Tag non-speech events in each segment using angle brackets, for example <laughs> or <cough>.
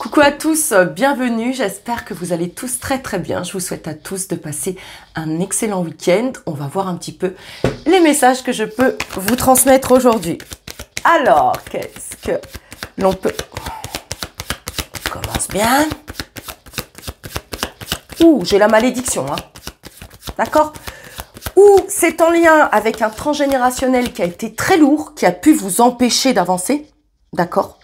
Coucou à tous, bienvenue, j'espère que vous allez tous très très bien. Je vous souhaite à tous de passer un excellent week-end. On va voir un petit peu les messages que je peux vous transmettre aujourd'hui. Alors, qu'est-ce que l'on peut... On commence bien. Ouh, j'ai la malédiction, hein. D'accord? Ou c'est en lien avec un transgénérationnel qui a été très lourd, qui a pu vous empêcher d'avancer. D'accord?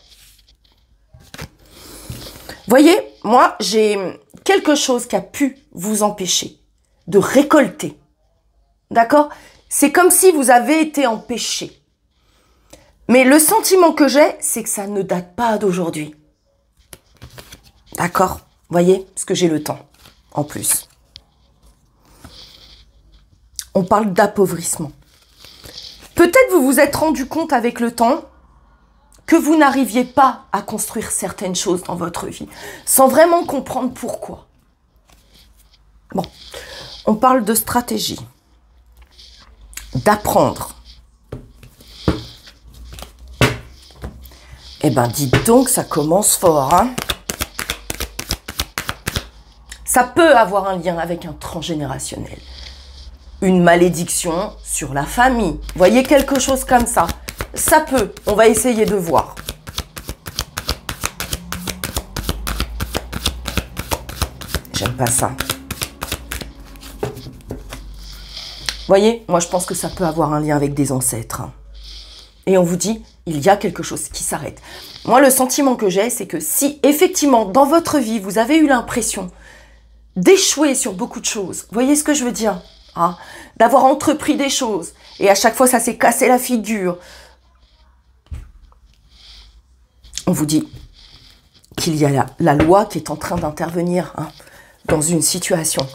Voyez, moi, j'ai quelque chose qui a pu vous empêcher de récolter. D'accord? C'est comme si vous avez été empêché. Mais le sentiment que j'ai, c'est que ça ne date pas d'aujourd'hui. D'accord? Voyez Parce que j'ai le temps, en plus. On parle d'appauvrissement. Peut-être vous vous êtes rendu compte avec le temps que vous n'arriviez pas à construire certaines choses dans votre vie, sans vraiment comprendre pourquoi. Bon, on parle de stratégie, d'apprendre. Eh ben, dites donc, ça commence fort, hein Ça peut avoir un lien avec un transgénérationnel. Une malédiction sur la famille. Voyez quelque chose comme ça. Ça peut. On va essayer de voir. J'aime pas ça. Voyez, moi je pense que ça peut avoir un lien avec des ancêtres. Et on vous dit, il y a quelque chose qui s'arrête. Moi, le sentiment que j'ai, c'est que si effectivement, dans votre vie, vous avez eu l'impression d'échouer sur beaucoup de choses, voyez ce que je veux dire hein D'avoir entrepris des choses, et à chaque fois ça s'est cassé la figure, on vous dit qu'il y a la, loi qui est en train d'intervenir hein, dans une situation.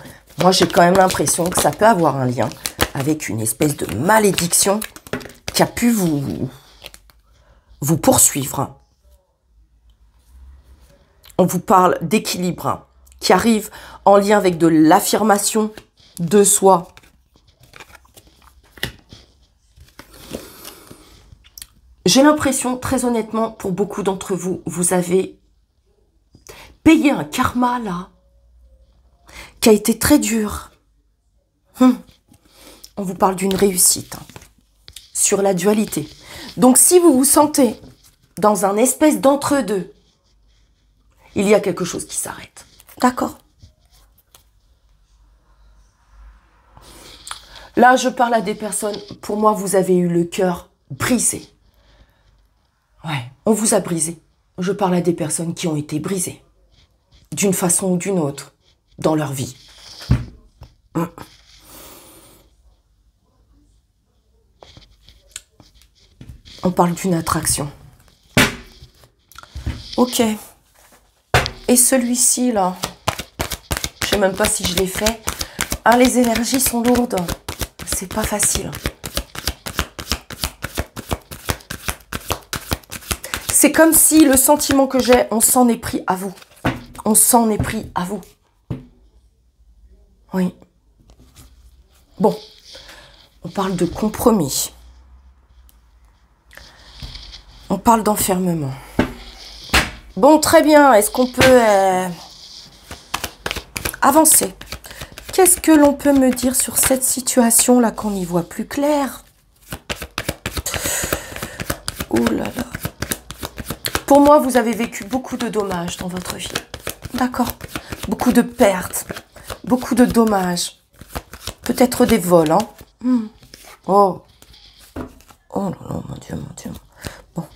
Moi, j'ai quand même l'impression que ça peut avoir un lien avec une espèce de malédiction qui a pu vous, vous poursuivre. On vous parle d'équilibre qui arrive en lien avec de l'affirmation de soi, J'ai l'impression, très honnêtement, pour beaucoup d'entre vous, vous avez payé un karma là, qui a été très dur. Hum. On vous parle d'une réussite hein, sur la dualité. Donc si vous vous sentez dans un espèce d'entre-deux, il y a quelque chose qui s'arrête. D'accord Là, je parle à des personnes, pour moi, vous avez eu le cœur brisé. Ouais, on vous a brisé. Je parle à des personnes qui ont été brisées. D'une façon ou d'une autre. Dans leur vie. On parle d'une attraction. Ok. Et celui-ci, là. Je sais même pas si je l'ai fait. Ah, les énergies sont lourdes. C'est pas facile. C'est comme si le sentiment que j'ai, on s'en est pris à vous. On s'en est pris à vous. Oui. Bon, on parle de compromis. On parle d'enfermement. Bon, très bien. Est-ce qu'on peut euh, avancer? Qu'est-ce que l'on peut me dire sur cette situation-là qu'on y voit plus clair? Ouh là là. Pour moi, vous avez vécu beaucoup de dommages dans votre vie. D'accord Beaucoup de pertes, beaucoup de dommages. Peut-être des vols, hein hmm. Oh. Oh là là, mon Dieu, mon Dieu. Bon.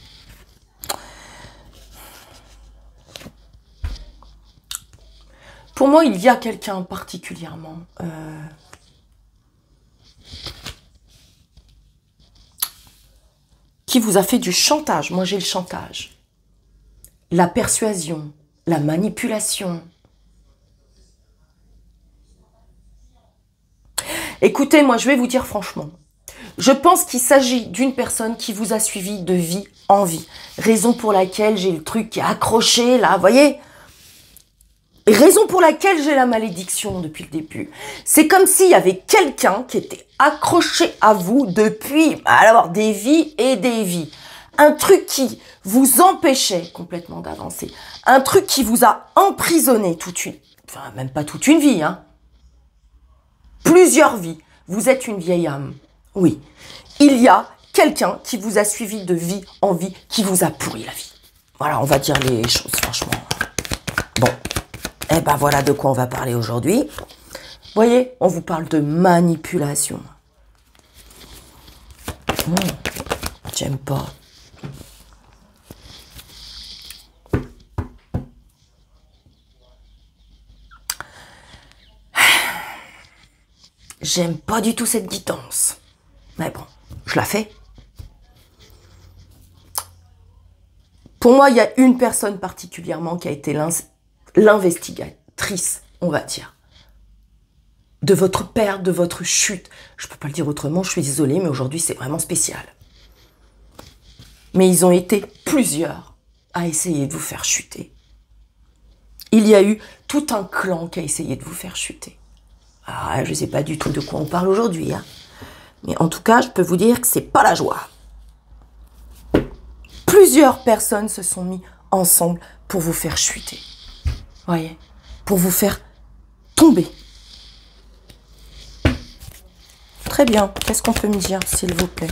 Pour moi, il y a quelqu'un particulièrement... Euh, qui vous a fait du chantage. Moi, j'ai le chantage la persuasion, la manipulation. Écoutez, moi je vais vous dire franchement, je pense qu'il s'agit d'une personne qui vous a suivi de vie en vie. Raison pour laquelle j'ai le truc qui est accroché là, voyez? Raison pour laquelle j'ai la malédiction depuis le début. C'est comme s'il y avait quelqu'un qui était accroché à vous depuis alors des vies et des vies un truc qui vous empêchait complètement d'avancer, un truc qui vous a emprisonné toute une, enfin même pas toute une vie, hein, plusieurs vies. Vous êtes une vieille âme. Oui, il y a quelqu'un qui vous a suivi de vie en vie, qui vous a pourri la vie. Voilà, on va dire les choses franchement. Bon, eh ben voilà de quoi on va parler aujourd'hui. Voyez, on vous parle de manipulation. Hmm, j'aime pas. J'aime pas du tout cette guidance. Mais bon, je la fais. Pour moi, il y a une personne particulièrement qui a été l'investigatrice, on va dire, de votre perte, de votre chute. Je ne peux pas le dire autrement, je suis désolée, mais aujourd'hui, c'est vraiment spécial. Mais ils ont été plusieurs à essayer de vous faire chuter. Il y a eu tout un clan qui a essayé de vous faire chuter. Ah, je ne sais pas du tout de quoi on parle aujourd'hui. Hein. Mais en tout cas, je peux vous dire que c'est pas la joie. Plusieurs personnes se sont mis ensemble pour vous faire chuter. Voyez? Pour vous faire tomber. Très bien. Qu'est-ce qu'on peut me dire, s'il vous plaît?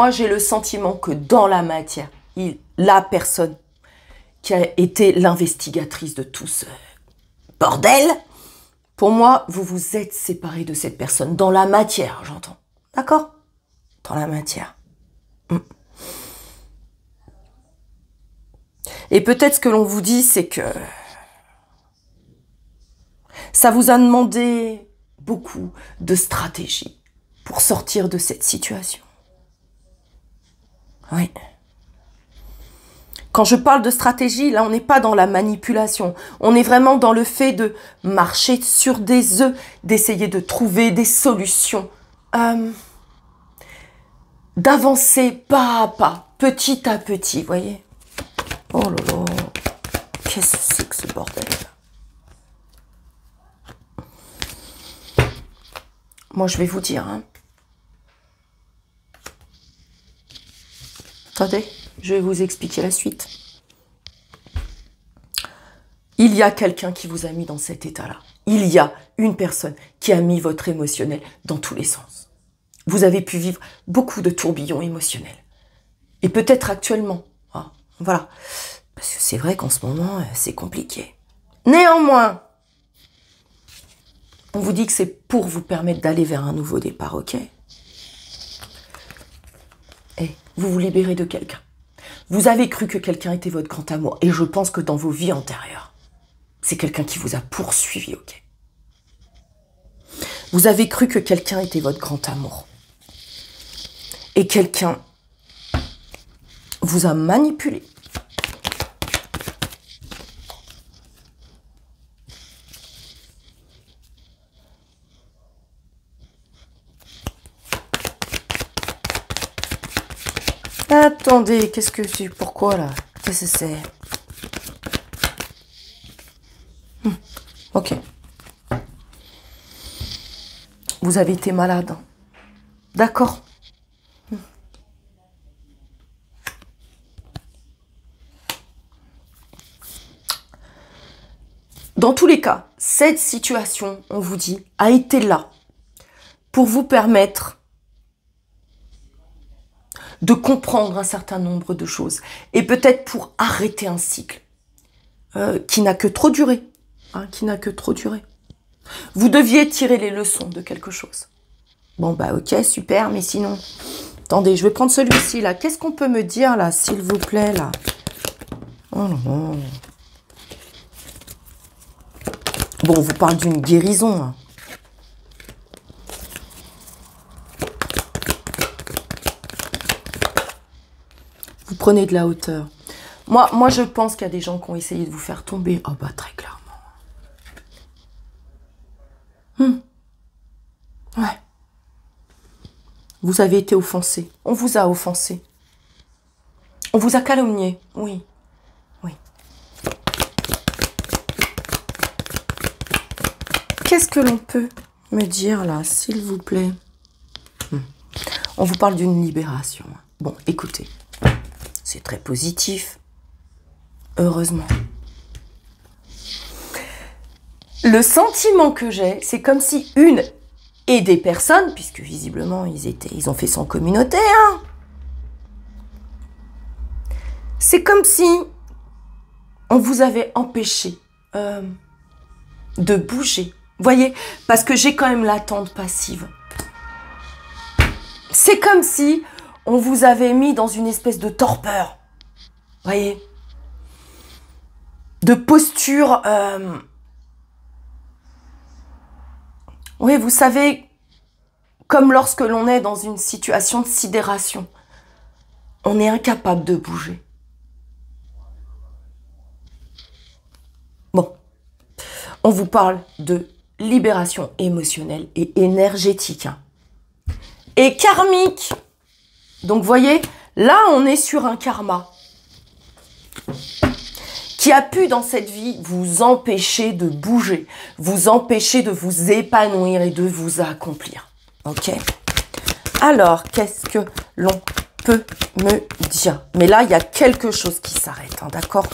Moi j'ai le sentiment que dans la matière, la personne qui a été l'investigatrice de tout ce bordel, pour moi, vous vous êtes séparé de cette personne. Dans la matière, j'entends. D'accord? Dans la matière. Hmm. Et peut-être ce que l'on vous dit, c'est que ça vous a demandé beaucoup de stratégie pour sortir de cette situation. Oui. Quand je parle de stratégie, là, on n'est pas dans la manipulation. On est vraiment dans le fait de marcher sur des œufs, d'essayer de trouver des solutions, euh, d'avancer pas à pas, petit à petit, voyez. Oh là là, qu'est-ce que c'est que ce bordel Moi, je vais vous dire, hein, Attendez, je vais vous expliquer la suite. Il y a quelqu'un qui vous a mis dans cet état-là. Il y a une personne qui a mis votre émotionnel dans tous les sens. Vous avez pu vivre beaucoup de tourbillons émotionnels. Et peut-être actuellement. Ah, voilà. Parce que c'est vrai qu'en ce moment, euh, c'est compliqué. Néanmoins, on vous dit que c'est pour vous permettre d'aller vers un nouveau départ, ok? Vous vous libérez de quelqu'un. Vous avez cru que quelqu'un était votre grand amour. Et je pense que dans vos vies antérieures, c'est quelqu'un qui vous a poursuivi, ok? Vous avez cru que quelqu'un était votre grand amour. Et quelqu'un vous a manipulé. Attendez, qu'est-ce que c'est Pourquoi là? Qu'est-ce que c'est? Hmm, Ok. Vous avez été malade. D'accord. Hmm. Dans tous les cas, cette situation, on vous dit, a été là pour vous permettre de comprendre un certain nombre de choses. Et peut-être pour arrêter un cycle euh, qui n'a que trop duré. Hein, qui n'a que trop duré. Vous deviez tirer les leçons de quelque chose. Bon, bah ok, super, mais sinon... Attendez, je vais prendre celui-ci, là. Qu'est-ce qu'on peut me dire, là, s'il vous plaît, là? Oh Bon, on vous parle d'une guérison. Hein. Prenez de la hauteur. Moi, moi je pense qu'il y a des gens qui ont essayé de vous faire tomber. Oh bah très clairement. Hmm. Vous avez été offensé. On vous a offensé. On vous a calomnié. Oui. Oui. Qu'est-ce que l'on peut me dire là, s'il vous plaît? Hmm. On vous parle d'une libération. Bon, écoutez. C'est très positif. Heureusement. Le sentiment que j'ai, c'est comme si une et des personnes, puisque visiblement ils étaient, ils ont fait son communauté, hein. C'est comme si on vous avait empêché euh, de bouger. Voyez, parce que j'ai quand même l'attente passive. C'est comme si on vous avait mis dans une espèce de torpeur. Voyez, de posture. Euh, oui, vous savez, comme lorsque l'on est dans une situation de sidération, on est incapable de bouger. Bon, on vous parle de libération émotionnelle et énergétique. Et karmique. Donc, voyez, là, on est sur un karma qui a pu dans cette vie vous empêcher de bouger, vous empêcher de vous épanouir et de vous accomplir. Ok? Alors, qu'est-ce que l'on peut me dire? Mais là, il y a quelque chose qui s'arrête, hein, d'accord?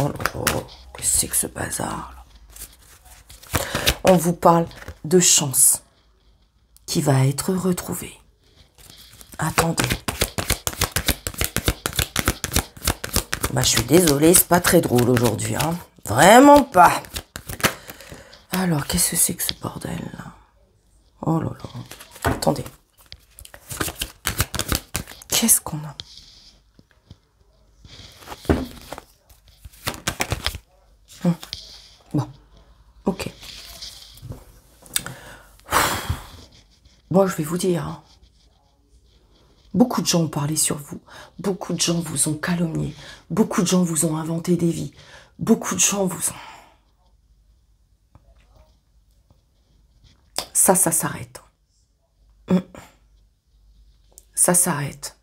Oh là là, qu'est-ce que c'est que ce bazar On vous parle de chance qui va être retrouvée. Attendez. Bah, je suis désolée, c'est pas très drôle aujourd'hui. Hein. Vraiment pas. Alors, qu'est-ce que c'est que ce bordel là? Oh là là. Attendez. Qu'est-ce qu'on a? Hum. Bon. Ok. Moi, je vais vous dire. Hein. Beaucoup de gens ont parlé sur vous. Beaucoup de gens vous ont calomnié. Beaucoup de gens vous ont inventé des vies. Beaucoup de gens vous ont... Ça, ça s'arrête. Hum. Ça s'arrête.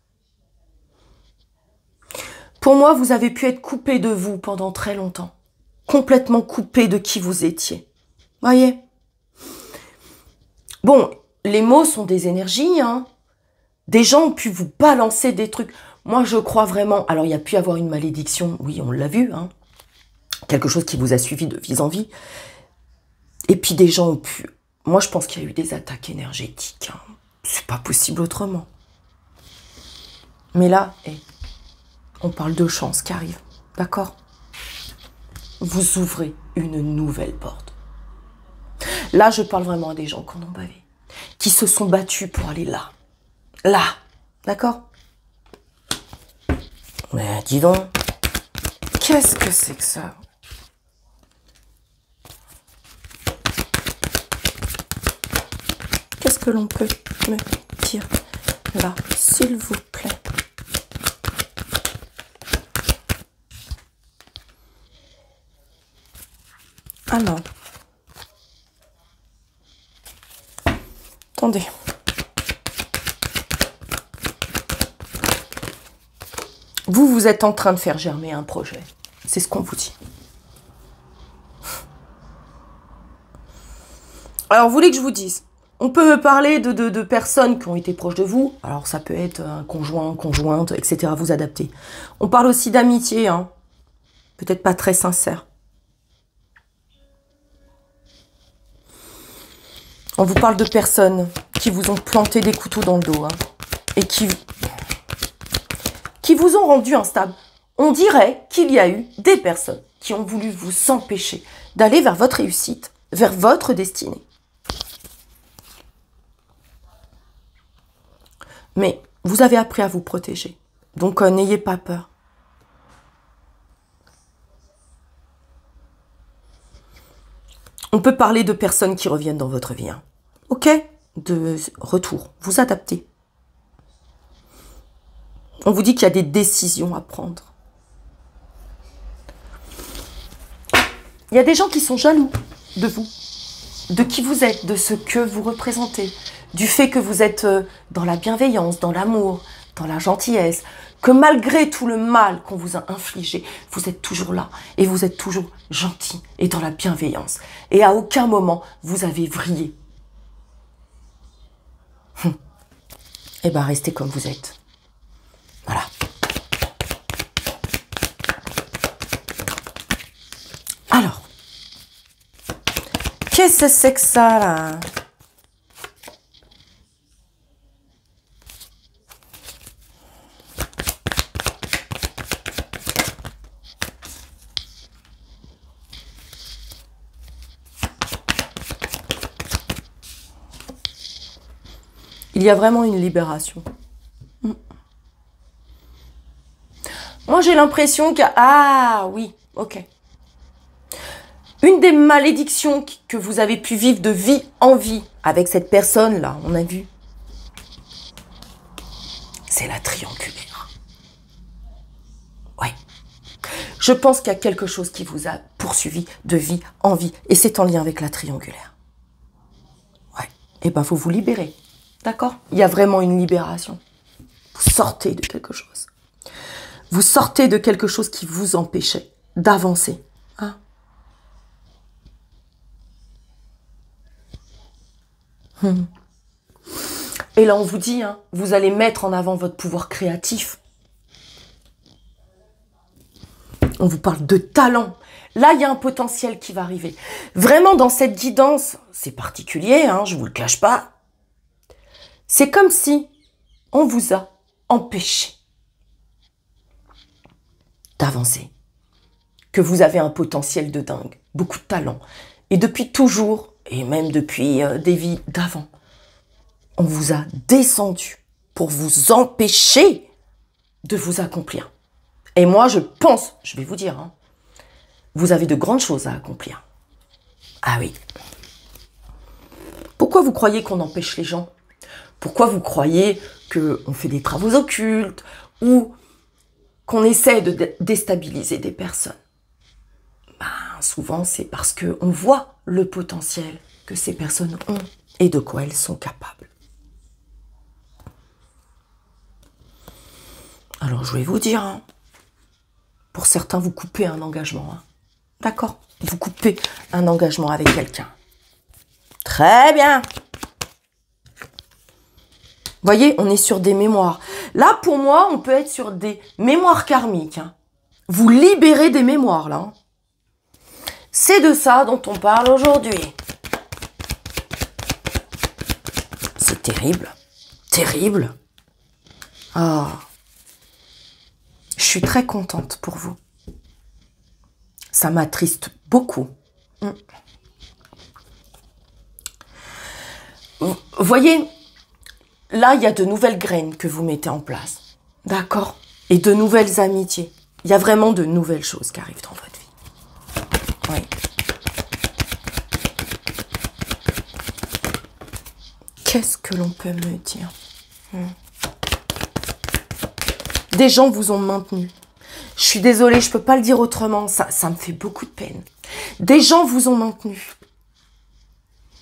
Pour moi, vous avez pu être coupé de vous pendant très longtemps. Complètement coupé de qui vous étiez. Voyez? Bon, les mots sont des énergies, hein. Des gens ont pu vous balancer des trucs. Moi, je crois vraiment. Alors, il y a pu avoir une malédiction. Oui, on l'a vu. Hein. Quelque chose qui vous a suivi de vie en vie. Et puis, des gens ont pu. Moi, je pense qu'il y a eu des attaques énergétiques. Hein. C'est pas possible autrement. Mais là, eh, on parle de chance qui arrive. D'accord? Vous ouvrez une nouvelle porte. Là, je parle vraiment à des gens qui en ont bavé. Qui se sont battus pour aller là là. D'accord? Mais dis donc, qu'est-ce que c'est que ça? Qu'est-ce que l'on peut me dire là, s'il vous plaît? Alors, attendez. Vous, vous êtes en train de faire germer un projet. C'est ce qu'on vous dit. Alors, vous voulez que je vous dise On peut parler de, de, personnes qui ont été proches de vous. Alors, ça peut être un conjoint, conjointe, etc. Vous adaptez. On parle aussi d'amitié, hein. Peut-être pas très sincère. On vous parle de personnes qui vous ont planté des couteaux dans le dos, hein, et qui qui vous ont rendu instable. On dirait qu'il y a eu des personnes qui ont voulu vous empêcher d'aller vers votre réussite, vers votre destinée. Mais vous avez appris à vous protéger. Donc euh, n'ayez pas peur. On peut parler de personnes qui reviennent dans votre vie. Hein. Ok? De retour. Vous adaptez. On vous dit qu'il y a des décisions à prendre. Il y a des gens qui sont jaloux de vous, de qui vous êtes, de ce que vous représentez. du fait que vous êtes euh, dans la bienveillance, dans l'amour, dans la gentillesse, que malgré tout le mal qu'on vous a infligé, vous êtes toujours là et vous êtes toujours gentil et dans la bienveillance. Et à aucun moment vous avez vrillé. Hum. Eh bien, restez comme vous êtes. Ça là Il y a vraiment une libération. Mm. Moi, j'ai l'impression que... Ah oui, ok. Une des malédictions que vous avez pu vivre de vie en vie avec cette personne-là, on a vu, c'est la triangulaire. Ouais. Je pense qu'il y a quelque chose qui vous a poursuivi de vie en vie, et c'est en lien avec la triangulaire. Ouais. Et eh ben, faut vous libérer. D'accord? Il y a vraiment une libération. Vous sortez de quelque chose. Vous sortez de quelque chose qui vous empêchait d'avancer. Hein hum. Et là, on vous dit, hein, vous allez mettre en avant votre pouvoir créatif. On vous parle de talent. Là, il y a un potentiel qui va arriver. Vraiment, dans cette guidance, c'est particulier, hein, je vous le cache pas. C'est comme si on vous a empêché d'avancer. Que vous avez un potentiel de dingue, beaucoup de talent. Et depuis toujours, et même depuis euh, des vies d'avant, on vous a descendu pour vous empêcher de vous accomplir. Et moi, je pense, je vais vous dire, hein, vous avez de grandes choses à accomplir. Ah oui. Pourquoi vous croyez qu'on empêche les gens? Pourquoi vous croyez qu'on fait des travaux occultes ou qu'on essaie de déstabiliser des personnes? Ben, Souvent, c'est parce qu'on voit le potentiel que ces personnes ont et de quoi elles sont capables. Alors, je vais vous dire, hein, pour certains, vous coupez un engagement. Hein. D'accord Vous coupez un engagement avec quelqu'un. Très bien voyez, on est sur des mémoires. Là, pour moi, on peut être sur des mémoires karmiques. Hein. Vous libérez des mémoires, là. C'est de ça dont on parle aujourd'hui. Terrible. Terrible. Ah. Je suis très contente pour vous. Ça m'attriste beaucoup. Vous voyez, là, il y a de nouvelles graines que vous mettez en place. D'accord Et de nouvelles amitiés. Il y a vraiment de nouvelles choses qui arrivent dans votre vie. Oui. Qu'est-ce que l'on peut me dire hmm. Des gens vous ont maintenu. Je suis désolée, je ne peux pas le dire autrement. Ça, ça me fait beaucoup de peine. Des gens vous ont maintenu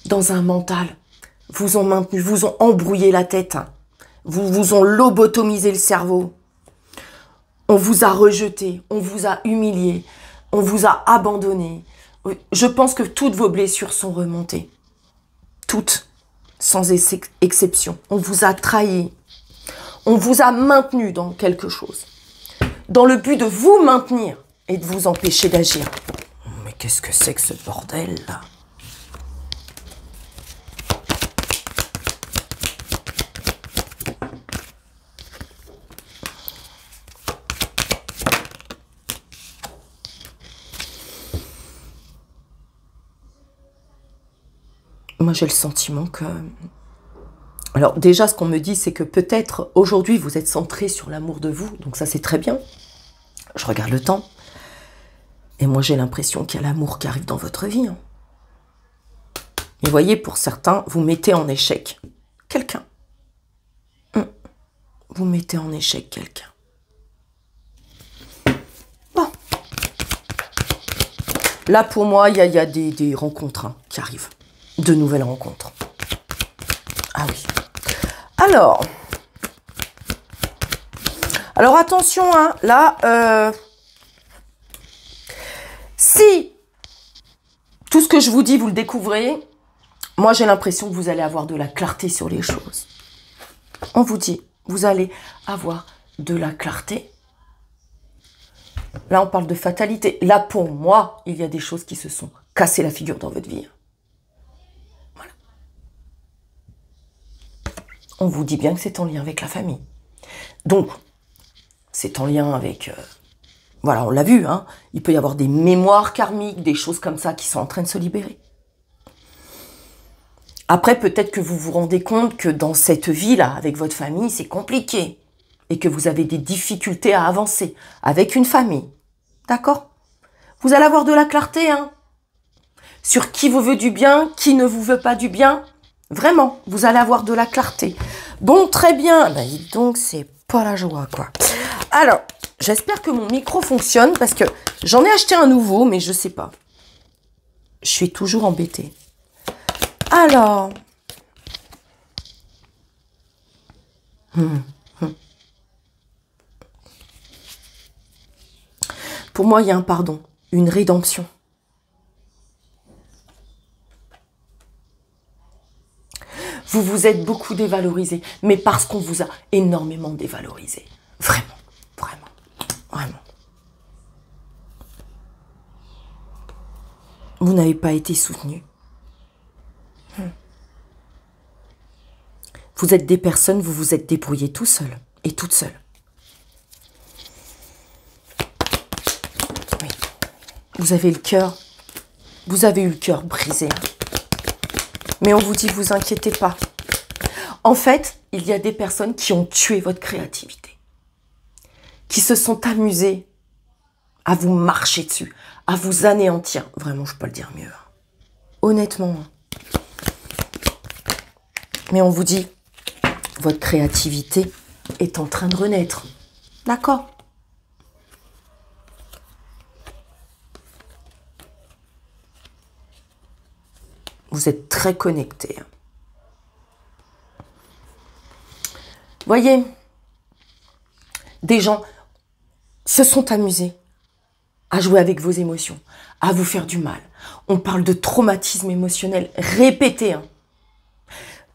dans un mental vous ont maintenu, vous ont embrouillé la tête, vous vous ont lobotomisé le cerveau. On vous a rejeté, on vous a humilié, on vous a abandonné. Je pense que toutes vos blessures sont remontées. Toutes, sans exception. On vous a trahi. On vous a maintenu dans quelque chose. Dans le but de vous maintenir et de vous empêcher d'agir. Mais qu'est-ce que c'est que ce bordel là? Moi j'ai le sentiment que... Alors déjà, ce qu'on me dit, c'est que peut-être aujourd'hui, vous êtes centré sur l'amour de vous, donc ça c'est très bien. Je regarde le temps. Et moi j'ai l'impression qu'il y a l'amour qui arrive dans votre vie. Hein. Et voyez, pour certains, vous mettez en échec quelqu'un. Hum. Vous mettez en échec quelqu'un. Bon. Là, pour moi, il y a, des, rencontres hein, qui arrivent de nouvelles rencontres. Ah oui. Alors, alors attention, hein, là, euh, si tout ce que je vous dis, vous le découvrez, moi j'ai l'impression que vous allez avoir de la clarté sur les choses. On vous dit, vous allez avoir de la clarté. Là, on parle de fatalité. Là, pour moi, il y a des choses qui se sont cassées la figure dans votre vie. On vous dit bien que c'est en lien avec la famille. Donc, c'est en lien avec... Euh, voilà, on l'a vu, hein. il peut y avoir des mémoires karmiques, des choses comme ça qui sont en train de se libérer. Après, peut-être que vous vous rendez compte que dans cette vie-là, avec votre famille, c'est compliqué et que vous avez des difficultés à avancer avec une famille. D'accord? Vous allez avoir de la clarté, hein Sur qui vous veut du bien, qui ne vous veut pas du bien. Vraiment, vous allez avoir de la clarté. Bon, très bien. Ben, donc, c'est pas la joie, quoi. Alors, j'espère que mon micro fonctionne parce que j'en ai acheté un nouveau, mais je sais pas. Je suis toujours embêtée. Alors. Hmm, hmm. Pour moi, il y a un pardon, une rédemption. Vous vous êtes beaucoup dévalorisé, mais parce qu'on vous a énormément dévalorisé. Vraiment, vraiment, vraiment. Vous n'avez pas été soutenu. Hmm. Vous êtes des personnes, vous vous êtes débrouillés tout seul et toute seule. Vous avez le cœur, vous avez eu le cœur brisé. Mais on vous dit, vous inquiétez pas. En fait, il y a des personnes qui ont tué votre créativité, qui se sont amusées à vous marcher dessus, à vous anéantir. Vraiment, je peux pas le dire mieux. Hein. Honnêtement. Hein. Mais on vous dit, votre créativité est en train de renaître. D'accord Vous êtes très connectés. Hein. Voyez, des gens se sont amusés à jouer avec vos émotions, à vous faire du mal. On parle de traumatisme émotionnel répété. Hein.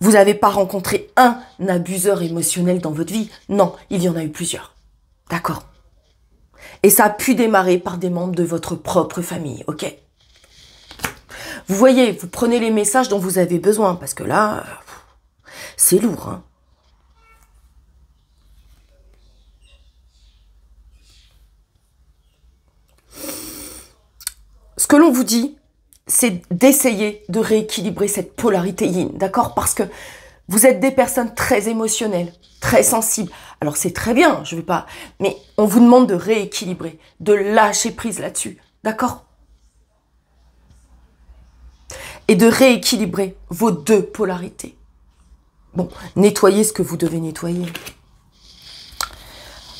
Vous n'avez pas rencontré un abuseur émotionnel dans votre vie? Non, il y en a eu plusieurs. D'accord Et ça a pu démarrer par des membres de votre propre famille, ok? Vous voyez, vous prenez les messages dont vous avez besoin, parce que là, c'est lourd. Hein. Ce que l'on vous dit, c'est d'essayer de rééquilibrer cette polarité yin, d'accord? Parce que vous êtes des personnes très émotionnelles, très sensibles. Alors c'est très bien, je ne vais pas... Mais on vous demande de rééquilibrer, de lâcher prise là-dessus, d'accord? Et de rééquilibrer vos deux polarités. Bon, nettoyez ce que vous devez nettoyer.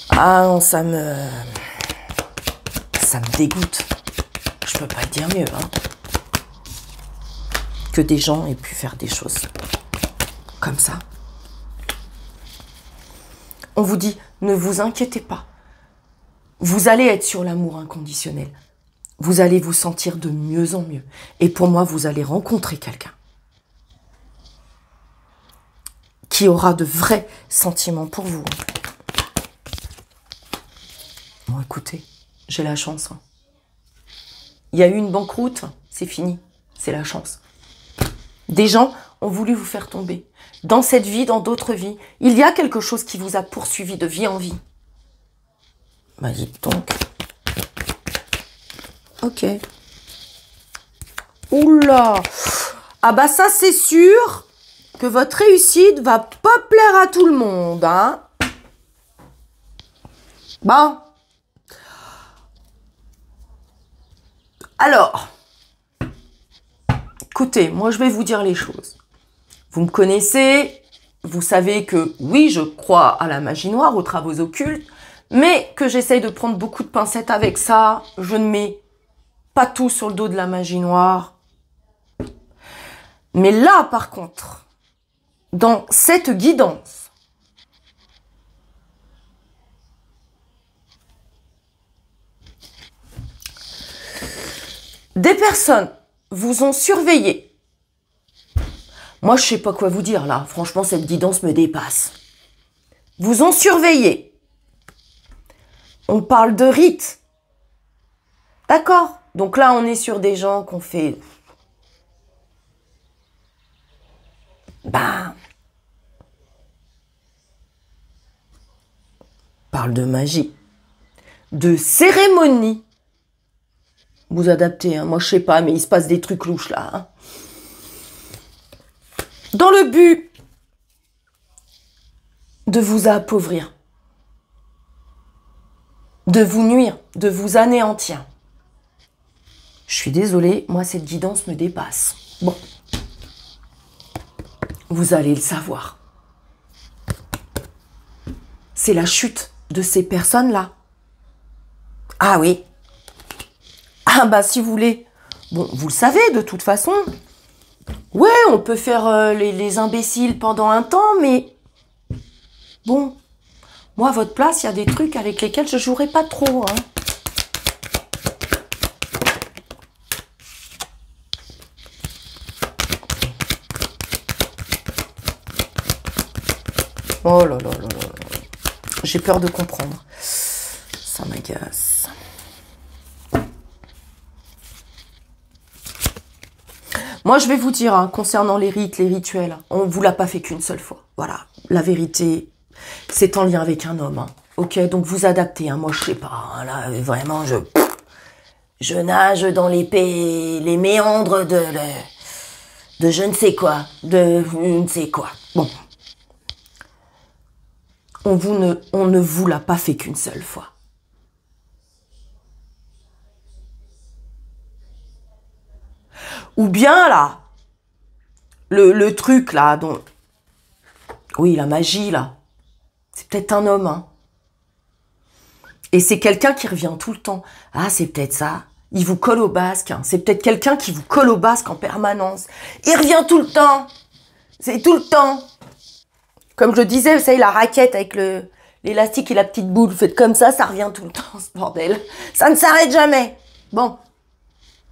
Ah ça me... Ça me dégoûte. Je peux pas dire mieux, hein. Que des gens aient pu faire des choses comme ça. On vous dit, ne vous inquiétez pas. Vous allez être sur l'amour inconditionnel vous allez vous sentir de mieux en mieux. Et pour moi, vous allez rencontrer quelqu'un qui aura de vrais sentiments pour vous. Bon, écoutez, j'ai la chance. Hein. Il y a eu une banqueroute, c'est fini. C'est la chance. Des gens ont voulu vous faire tomber. Dans cette vie, dans d'autres vies, il y a quelque chose qui vous a poursuivi de vie en vie. Bah dites donc. Ok. Oula Ah bah ça c'est sûr que votre réussite va pas plaire à tout le monde, hein Bon. Alors, écoutez, moi je vais vous dire les choses. Vous me connaissez, vous savez que oui, je crois à la magie noire, aux travaux occultes, mais que j'essaye de prendre beaucoup de pincettes avec ça. Je ne mets pas tout sur le dos de la magie noire. Mais là, par contre, dans cette guidance, des personnes vous ont surveillé. Moi, je sais pas quoi vous dire là. Franchement, cette guidance me dépasse. Vous ont surveillé. On parle de rites. D'accord? Donc là, on est sur des gens qu'on fait Ben, parle de magie, de cérémonie. Vous adaptez, hein. moi je sais pas, mais il se passe des trucs louches là. Hein. Dans le but de vous appauvrir, de vous nuire, de vous anéantir. Je suis désolée, moi cette guidance me dépasse. Bon, vous allez le savoir. C'est la chute de ces personnes-là. Ah oui. Ah bah si vous voulez. Bon, vous le savez de toute façon. Ouais, on peut faire euh, les, les, imbéciles pendant un temps, mais bon, moi à votre place, il y a des trucs avec lesquels je jouerai pas trop. Hein. Oh là là là là. J'ai peur de comprendre. Ça m'agace. Moi, je vais vous dire, hein, concernant les rites, les rituels, on vous l'a pas fait qu'une seule fois. Voilà, la vérité, c'est en lien avec un homme. Hein. Ok, donc vous adaptez. Hein. Moi, je sais pas. Là, vraiment, je, je nage dans les, les méandres de, de, de je ne sais quoi, de je ne sais quoi. Bon, on, vous ne, on ne vous l'a pas fait qu'une seule fois. Ou bien là, le, truc là, dont... Oui, la magie là. C'est peut-être un homme. Hein. Et c'est quelqu'un qui revient tout le temps. Ah, c'est peut-être ça. Il vous colle au basque. Hein. C'est peut-être quelqu'un qui vous colle au basque en permanence. Il revient tout le temps. C'est tout le temps. Comme je disais, vous savez, la raquette avec le l'élastique et la petite boule, vous faites comme ça, ça revient tout le temps, <laughs> ce bordel. Ça ne s'arrête jamais. Bon,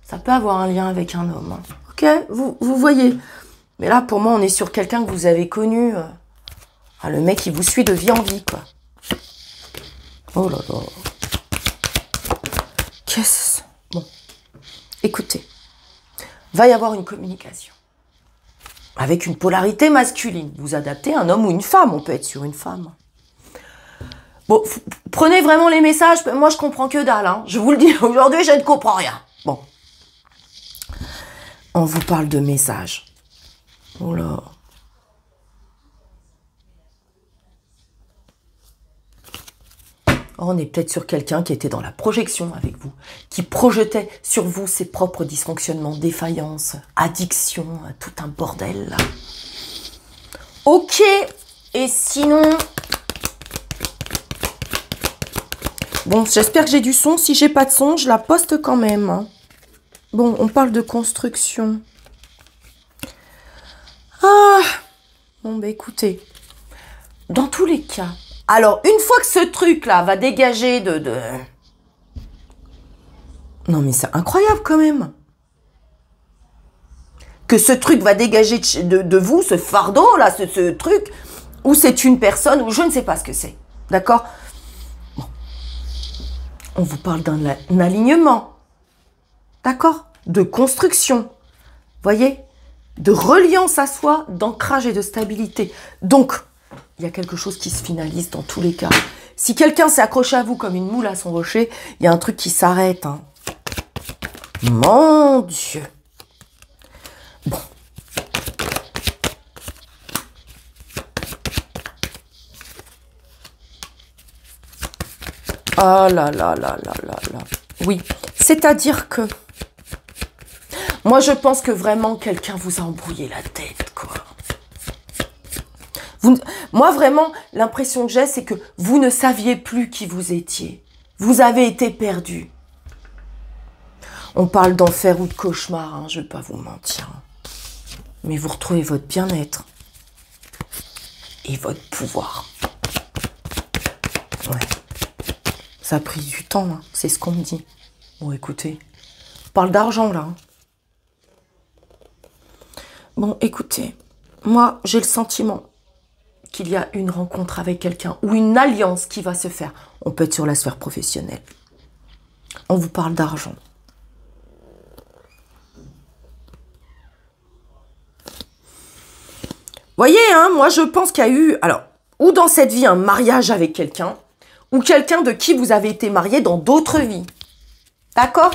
ça peut avoir un lien avec un homme. Hein. Ok, vous, vous voyez. Mais là, pour moi, on est sur quelqu'un que vous avez connu. Euh, ah, le mec, il vous suit de vie en vie, quoi. Oh là là. Qu'est-ce Bon, écoutez, va y avoir une communication avec une polarité masculine. Vous adaptez un homme ou une femme, on peut être sur une femme. Bon, prenez vraiment les messages, moi je comprends que dalle, hein. je vous le dis, aujourd'hui je ne comprends rien. Bon. On vous parle de messages. Oh là. On est peut-être sur quelqu'un qui était dans la projection avec vous, qui projetait sur vous ses propres dysfonctionnements, défaillances, addictions, tout un bordel. Ok, et sinon... Bon, j'espère que j'ai du son. Si j'ai pas de son, je la poste quand même. Hein. Bon, on parle de construction. Ah Bon, bah écoutez, dans tous les cas, alors, une fois que ce truc-là va dégager de, de... Non, mais c'est incroyable quand même. Que ce truc va dégager de, vous, ce fardeau-là, ce, truc, ou c'est une personne, ou je ne sais pas ce que c'est. D'accord? Bon. On vous parle d'un alignement. D'accord? De construction. Voyez? De reliance à soi, d'ancrage et de stabilité. Donc, il y a quelque chose qui se finalise dans tous les cas. Si quelqu'un s'est accroché à vous comme une moule à son rocher, il y a un truc qui s'arrête. Hein. Mon Dieu. Bon. Ah là là là là là là. Oui, c'est-à-dire que moi je pense que vraiment quelqu'un vous a embrouillé la tête, quoi moi, vraiment, l'impression que j'ai, c'est que vous ne saviez plus qui vous étiez. Vous avez été perdu. On parle d'enfer ou de cauchemar, hein, je ne vais pas vous mentir. Mais vous retrouvez votre bien-être. et votre pouvoir. Ouais. Ça a pris du temps, hein. c'est ce qu'on me dit. Bon, écoutez, on parle d'argent là. Hein. Bon, écoutez, moi j'ai le sentiment qu'il y a une rencontre avec quelqu'un ou une alliance qui va se faire. On peut être sur la sphère professionnelle. On vous parle d'argent. Voyez, hein, moi je pense qu'il y a eu, alors, ou dans cette vie un mariage avec quelqu'un, ou quelqu'un de qui vous avez été marié dans d'autres vies. D'accord?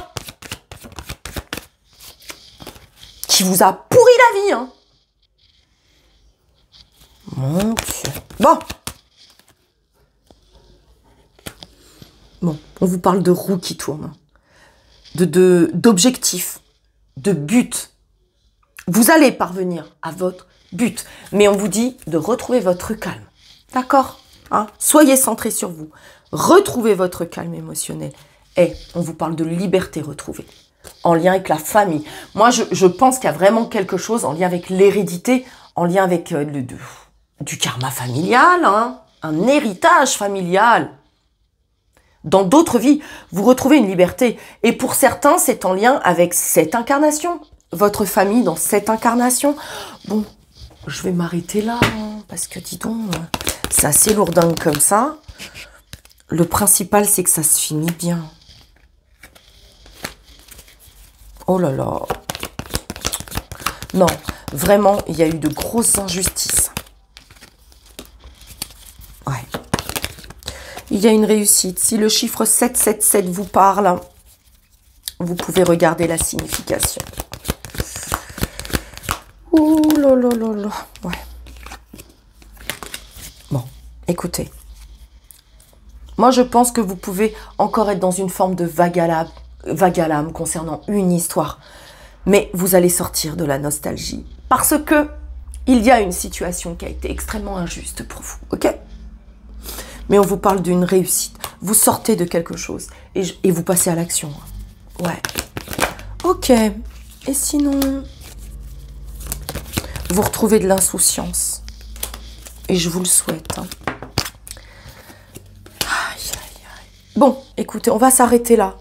Qui vous a pourri la vie, hein. Bon. Bon, on vous parle de roues qui tournent. De d'objectifs, de, de but. Vous allez parvenir à votre but. Mais on vous dit de retrouver votre calme. D'accord? Hein? Soyez centré sur vous. Retrouvez votre calme émotionnel. Et on vous parle de liberté retrouvée. En lien avec la famille. Moi, je, pense qu'il y a vraiment quelque chose en lien avec l'hérédité, en lien avec euh, le, du karma familial, hein un héritage familial. Dans d'autres vies, vous retrouvez une liberté. Et pour certains, c'est en lien avec cette incarnation. Votre famille dans cette incarnation. Bon, je vais m'arrêter là, hein, parce que dis donc, c'est assez lourdingue comme ça. Le principal, c'est que ça se finit bien. Oh là là. Non, vraiment, il y a eu de grosses injustices. Ouais. Il y a une réussite. Si le chiffre 777 vous parle, vous pouvez regarder la signification. Ouh là là là. Ouais. Bon, écoutez. Moi, je pense que vous pouvez encore être dans une forme de vague à concernant une histoire. Mais vous allez sortir de la nostalgie. Parce que il y a une situation qui a été extrêmement injuste pour vous. Ok? Mais on vous parle d'une réussite. Vous sortez de quelque chose et, vous passez à l'action. Ouais. Ok. Et sinon vous retrouvez de l'insouciance. Et je vous le souhaite. Hein. Bon, écoutez, on va s'arrêter là.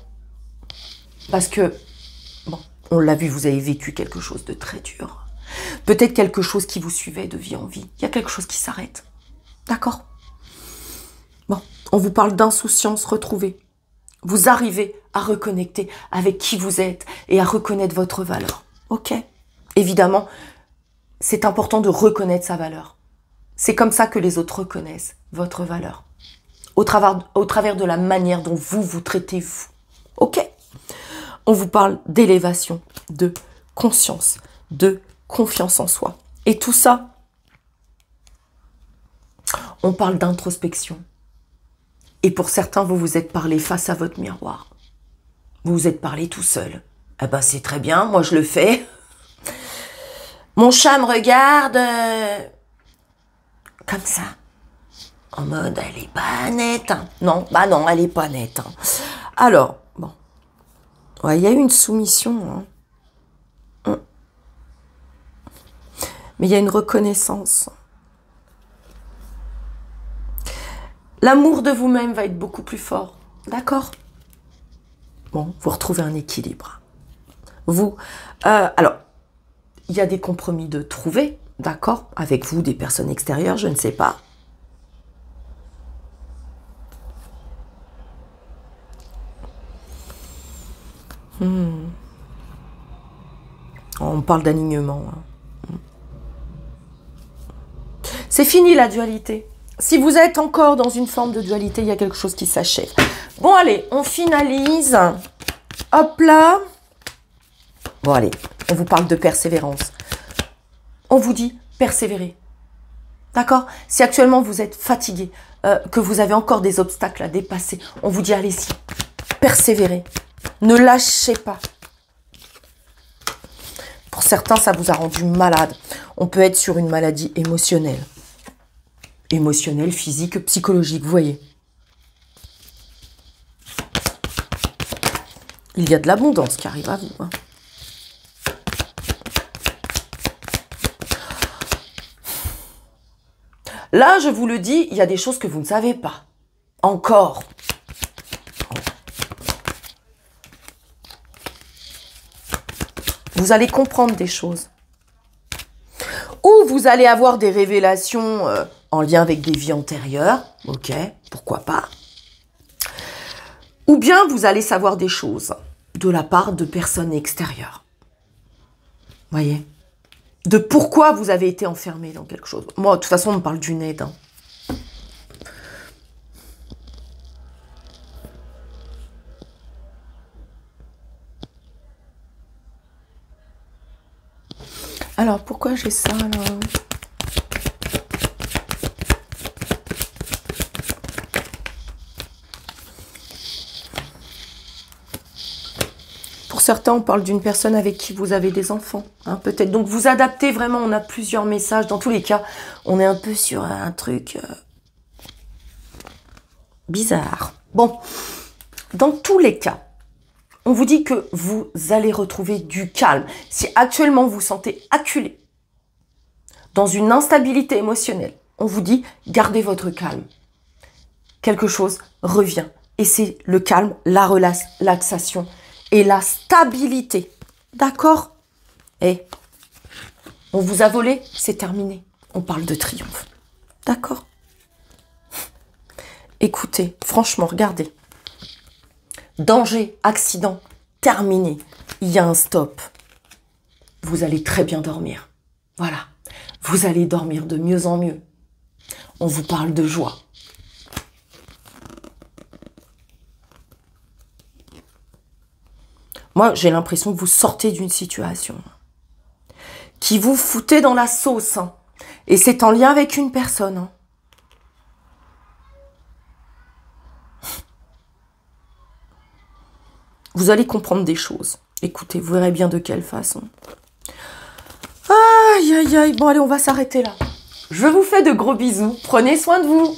Parce que, bon, on l'a vu, vous avez vécu quelque chose de très dur. Peut-être quelque chose qui vous suivait de vie en vie. Il y a quelque chose qui s'arrête. D'accord? On vous parle d'insouciance retrouvée. Vous arrivez à reconnecter avec qui vous êtes et à reconnaître votre valeur. Ok Évidemment, c'est important de reconnaître sa valeur. C'est comme ça que les autres reconnaissent votre valeur. Au travers, de la manière dont vous vous traitez vous. Ok On vous parle d'élévation, de conscience, de confiance en soi. Et tout ça, on parle d'introspection. Et pour certains, vous vous êtes parlé face à votre miroir. Vous vous êtes parlé tout seul. Eh ben c'est très bien, moi je le fais. <laughs> Mon chat me regarde euh, comme ça. En mode, elle est pas nette. Hein. Non, bah non, elle est pas nette. Hein. Alors, bon. Il y a eu une soumission. Hein. Hum. Mais il y a une reconnaissance. L'amour de vous-même va être beaucoup plus fort. D'accord? Bon, vous retrouvez un équilibre. Vous, euh, alors, il y a des compromis de trouver, d'accord, avec vous, des personnes extérieures, je ne sais pas. Hmm. On parle d'alignement. Hein. C'est fini la dualité. Si vous êtes encore dans une forme de dualité, il y a quelque chose qui s'achève. Bon, allez, on finalise. Hop là. Bon, allez, on vous parle de persévérance. On vous dit persévérer. D'accord? Si actuellement vous êtes fatigué, euh, que vous avez encore des obstacles à dépasser, on vous dit allez-y, persévérez. Ne lâchez pas. Pour certains, ça vous a rendu malade. On peut être sur une maladie émotionnelle. Émotionnelle, physique, psychologique, vous voyez. Il y a de l'abondance qui arrive à vous. Hein. Là, je vous le dis, il y a des choses que vous ne savez pas. Encore. Vous allez comprendre des choses. Ou vous allez avoir des révélations euh, en lien avec des vies antérieures. Ok, pourquoi pas. Ou bien vous allez savoir des choses de la part de personnes extérieures. Voyez? De pourquoi vous avez été enfermé dans quelque chose. Moi, de toute façon, on me parle d'une aide. Hein. Alors, pourquoi j'ai ça, là Pour certains, on parle d'une personne avec qui vous avez des enfants, hein, peut-être. Donc, vous adaptez vraiment, on a plusieurs messages. Dans tous les cas, on est un peu sur un truc euh, bizarre. Bon, dans tous les cas, on vous dit que vous allez retrouver du calme. Si actuellement vous sentez acculé, dans une instabilité émotionnelle, on vous dit gardez votre calme. Quelque chose revient. Et c'est le calme, la relaxation et la stabilité. D'accord? Et on vous a volé, c'est terminé. On parle de triomphe. D'accord? Écoutez, franchement, regardez. Danger, accident, terminé. Il y a un stop. Vous allez très bien dormir. Voilà. Vous allez dormir de mieux en mieux. On vous parle de joie. Moi, j'ai l'impression que vous sortez d'une situation qui vous foutez dans la sauce. Hein. Et c'est en lien avec une personne. Hein. Vous allez comprendre des choses. Écoutez, vous verrez bien de quelle façon. Aïe, aïe, aïe. Bon, allez, on va s'arrêter là. Je vous fais de gros bisous. Prenez soin de vous.